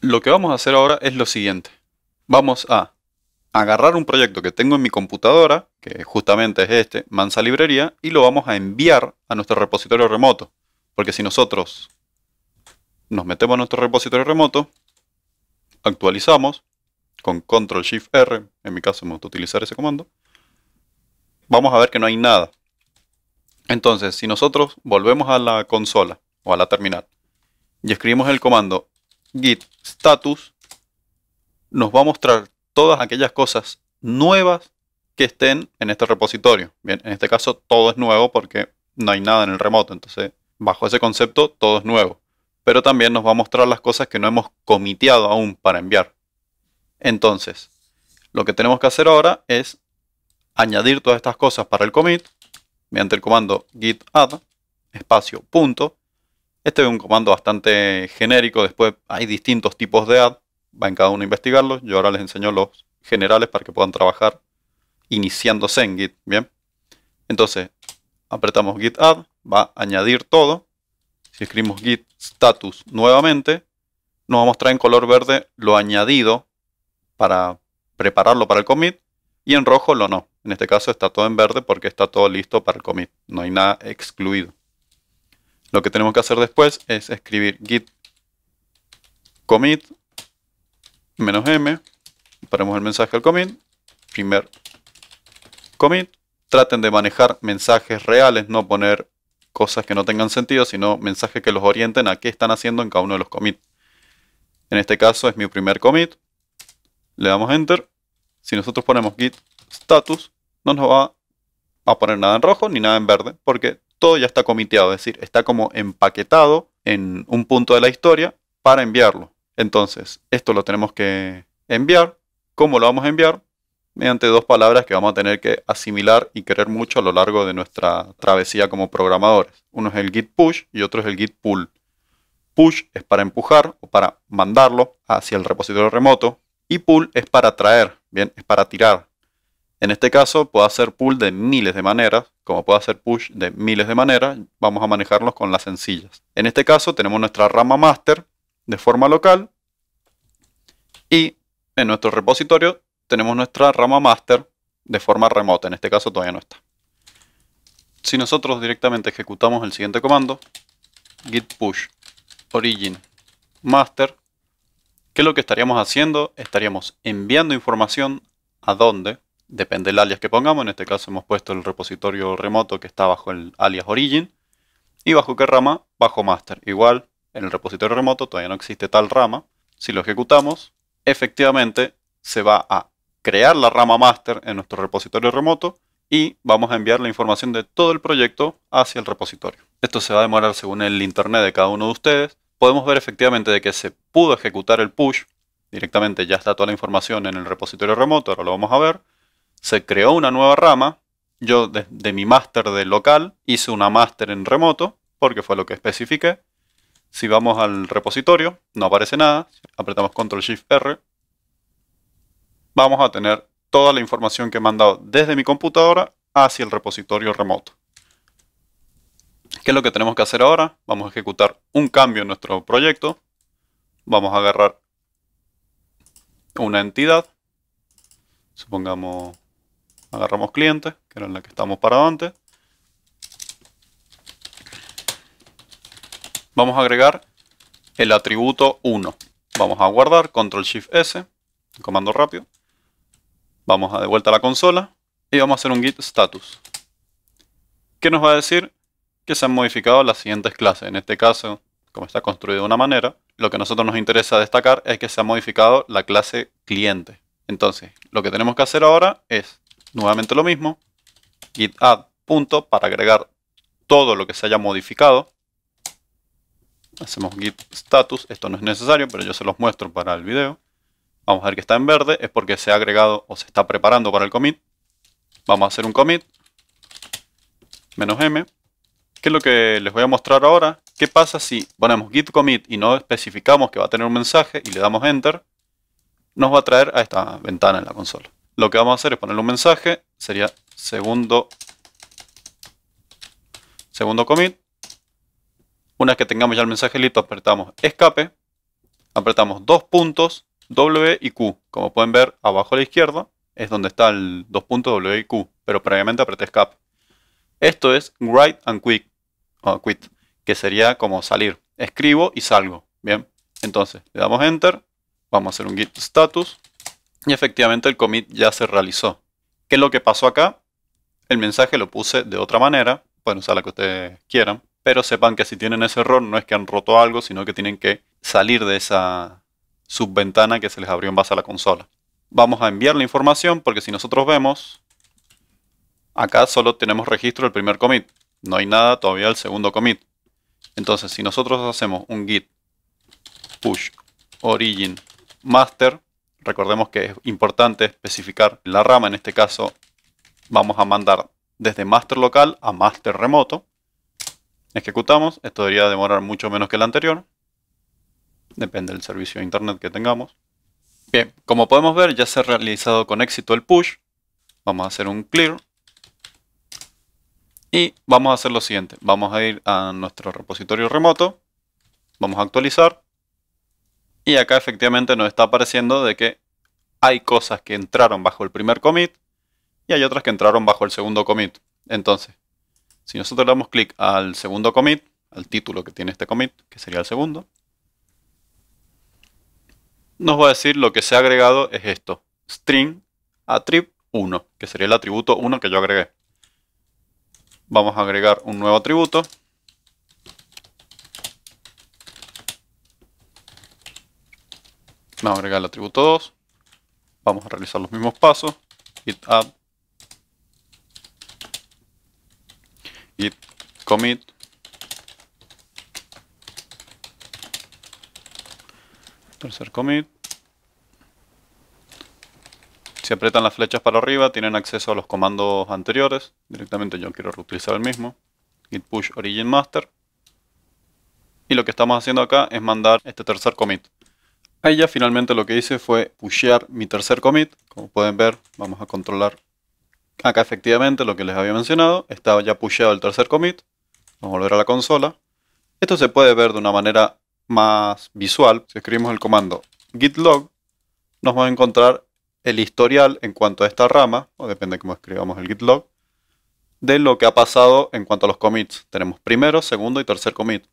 Lo que vamos a hacer ahora es lo siguiente. Vamos a agarrar un proyecto que tengo en mi computadora, que justamente es este, Mansa Librería, y lo vamos a enviar a nuestro repositorio remoto. Porque si nosotros nos metemos a nuestro repositorio remoto, actualizamos con Control Shift R, en mi caso vamos a utilizar ese comando, vamos a ver que no hay nada. Entonces, si nosotros volvemos a la consola o a la terminal y escribimos el comando git status, nos va a mostrar todas aquellas cosas nuevas que estén en este repositorio. Bien, en este caso todo es nuevo porque no hay nada en el remoto. Entonces, bajo ese concepto, todo es nuevo. Pero también nos va a mostrar las cosas que no hemos comiteado aún para enviar. Entonces, lo que tenemos que hacer ahora es añadir todas estas cosas para el commit mediante el comando git add espacio punto. Este es un comando bastante genérico. Después hay distintos tipos de add va en cada uno a investigarlos. Yo ahora les enseño los generales para que puedan trabajar iniciándose en Git. Bien. Entonces, apretamos Git Add, va a añadir todo. Si escribimos Git Status nuevamente, nos va a mostrar en color verde lo añadido para prepararlo para el commit y en rojo lo no. En este caso está todo en verde porque está todo listo para el commit. No hay nada excluido. Lo que tenemos que hacer después es escribir git commit menos m, ponemos el mensaje al commit, primer commit, traten de manejar mensajes reales, no poner cosas que no tengan sentido, sino mensajes que los orienten a qué están haciendo en cada uno de los commits. En este caso es mi primer commit, le damos enter, si nosotros ponemos git status, no nos va a poner nada en rojo ni nada en verde, porque todo ya está comiteado, es decir, está como empaquetado en un punto de la historia para enviarlo. Entonces, esto lo tenemos que enviar. ¿Cómo lo vamos a enviar? Mediante dos palabras que vamos a tener que asimilar y querer mucho a lo largo de nuestra travesía como programadores. Uno es el git push y otro es el git pull. Push es para empujar o para mandarlo hacia el repositorio remoto y pull es para traer, bien, es para tirar. En este caso puedo hacer pull de miles de maneras, como puedo hacer push de miles de maneras, vamos a manejarlos con las sencillas. En este caso tenemos nuestra rama master de forma local y en nuestro repositorio tenemos nuestra rama master de forma remota, en este caso todavía no está. Si nosotros directamente ejecutamos el siguiente comando, git push origin master, ¿qué es lo que estaríamos haciendo? Estaríamos enviando información a dónde, depende del alias que pongamos, en este caso hemos puesto el repositorio remoto que está bajo el alias origin, y bajo qué rama, bajo master, igual en el repositorio remoto todavía no existe tal rama. Si lo ejecutamos, efectivamente se va a crear la rama master en nuestro repositorio remoto y vamos a enviar la información de todo el proyecto hacia el repositorio. Esto se va a demorar según el internet de cada uno de ustedes. Podemos ver efectivamente de que se pudo ejecutar el push. Directamente ya está toda la información en el repositorio remoto, ahora lo vamos a ver. Se creó una nueva rama. Yo desde mi master de local hice una master en remoto porque fue lo que especifiqué. Si vamos al repositorio, no aparece nada. Apretamos Control Shift R. Vamos a tener toda la información que he mandado desde mi computadora hacia el repositorio remoto. ¿Qué es lo que tenemos que hacer ahora? Vamos a ejecutar un cambio en nuestro proyecto. Vamos a agarrar una entidad. Supongamos, agarramos cliente, que era en la que estamos parado antes. vamos a agregar el atributo 1. Vamos a guardar, control shift S, comando rápido. Vamos a de vuelta a la consola y vamos a hacer un git status. ¿Qué nos va a decir? Que se han modificado las siguientes clases. En este caso, como está construido de una manera, lo que a nosotros nos interesa destacar es que se ha modificado la clase cliente. Entonces, lo que tenemos que hacer ahora es nuevamente lo mismo, git add punto para agregar todo lo que se haya modificado hacemos git status, esto no es necesario, pero yo se los muestro para el video. Vamos a ver que está en verde, es porque se ha agregado o se está preparando para el commit. Vamos a hacer un commit, menos m. ¿Qué es lo que les voy a mostrar ahora? ¿Qué pasa si ponemos git commit y no especificamos que va a tener un mensaje y le damos enter? Nos va a traer a esta ventana en la consola. Lo que vamos a hacer es ponerle un mensaje, sería segundo, segundo commit, Una vez que tengamos ya el mensaje listo, apretamos escape, apretamos dos puntos, W y Q. Como pueden ver, abajo a la izquierda es donde está el dos puntos W y Q, pero previamente apreté escape. Esto es write and quit, quit, que sería como salir. Escribo y salgo. Bien, entonces le damos enter, vamos a hacer un git status y efectivamente el commit ya se realizó. ¿Qué es lo que pasó acá? El mensaje lo puse de otra manera, pueden usar la que ustedes quieran, pero sepan que si tienen ese error no es que han roto algo, sino que tienen que salir de esa subventana que se les abrió en base a la consola. Vamos a enviar la información porque si nosotros vemos, acá solo tenemos registro del primer commit. No hay nada todavía del segundo commit. Entonces, si nosotros hacemos un git push origin master, recordemos que es importante especificar la rama, en este caso vamos a mandar desde master local a master remoto. Ejecutamos, esto debería demorar mucho menos que el anterior. Depende del servicio de internet que tengamos. Bien, como podemos ver ya se ha realizado con éxito el push. Vamos a hacer un clear. Y vamos a hacer lo siguiente. Vamos a ir a nuestro repositorio remoto. Vamos a actualizar. Y acá efectivamente nos está apareciendo de que hay cosas que entraron bajo el primer commit y hay otras que entraron bajo el segundo commit. Entonces, si nosotros le damos clic al segundo commit, al título que tiene este commit, que sería el segundo, nos va a decir lo que se ha agregado es esto, string attrib 1, que sería el atributo 1 que yo agregué. Vamos a agregar un nuevo atributo. Vamos a agregar el atributo 2. Vamos a realizar los mismos pasos. git add. Git commit. Tercer commit. Si aprietan las flechas para arriba tienen acceso a los comandos anteriores. Directamente yo quiero reutilizar el mismo. Git push origin master. Y lo que estamos haciendo acá es mandar este tercer commit ahí ya finalmente lo que hice fue pushear mi tercer commit como pueden ver vamos a controlar Acá efectivamente lo que les había mencionado, estaba ya pusheado el tercer commit. Vamos a volver a la consola. Esto se puede ver de una manera más visual. Si escribimos el comando git log, nos va a encontrar el historial en cuanto a esta rama, o depende de cómo escribamos el git log, de lo que ha pasado en cuanto a los commits. Tenemos primero, segundo y tercer commit.